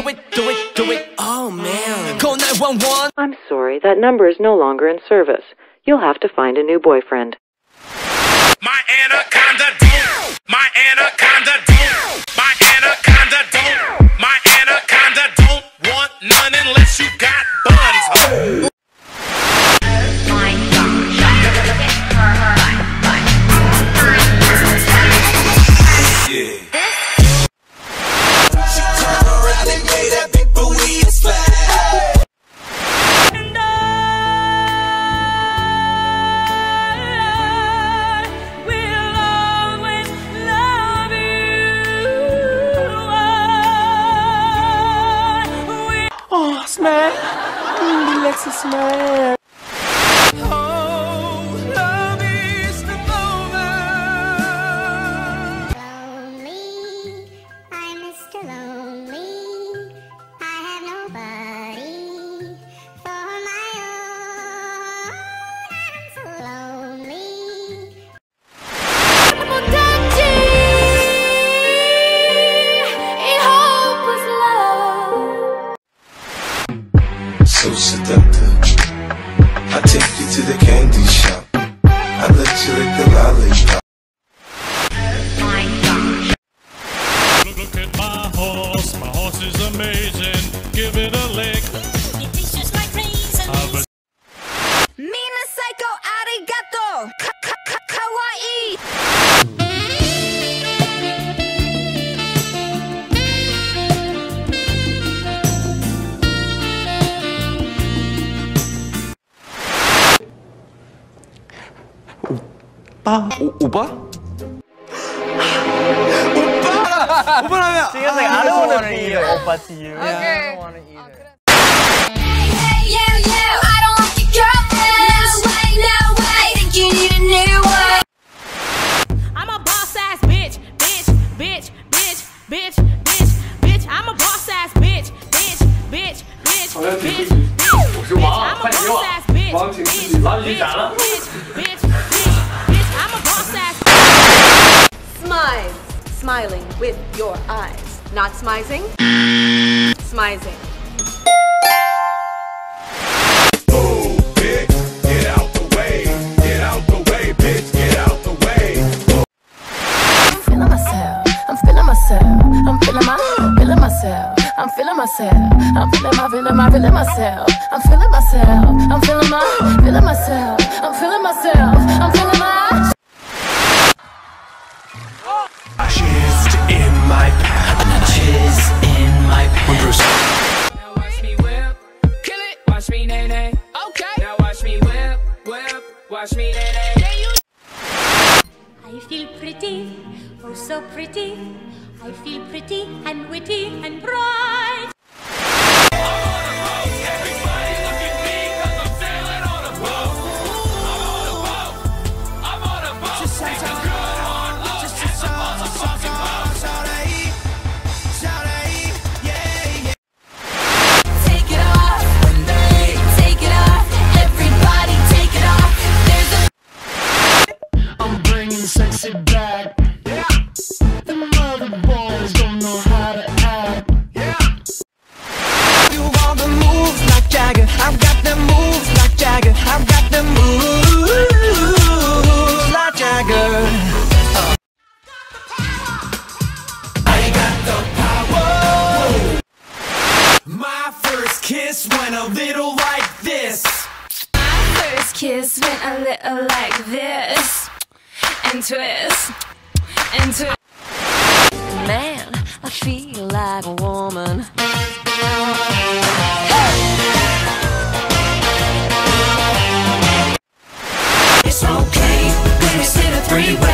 do it, do it, do it. Oh man. Call 911. I'm sorry, that number is no longer in service. You'll have to find a new boyfriend. My anaconda Oh, smack. Mm, and smack. So seductive. I take you to the 아, 오, 오빠? 오빠! 오빠라면 She was like, I don't want to eat oppa to you. Okay. I don't want to eat it. Hey, you, you, I don't like your girlfriend. No way, no way. Think you need a new one. I'm a boss ass bitch, bitch, bitch, bitch, bitch, bitch, bitch. I'm a boss ass bitch, bitch, bitch, bitch, bitch, bitch, bitch. I'm a boss ass bitch, bitch, bitch, bitch, bitch, bitch, bitch. Smize. Smiling with your eyes. Not smizing. Smizing. I'm feeling myself. I'm feeling my, feeling my, feeling myself. I'm feeling myself. I'm feeling my, feeling myself. I'm feeling myself. I'm feeling I feel pretty, oh so pretty. I feel pretty and witty and bright. Little like this. My First kiss went a little like this, and twist, and twist. Man, I feel like a woman. It's okay when it's in a three-way.